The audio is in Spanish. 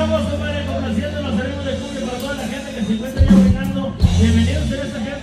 Estamos, compadre, complaciendo los salimos de cumbia para toda la gente que se encuentra ya bailando. Bienvenidos a esta gente.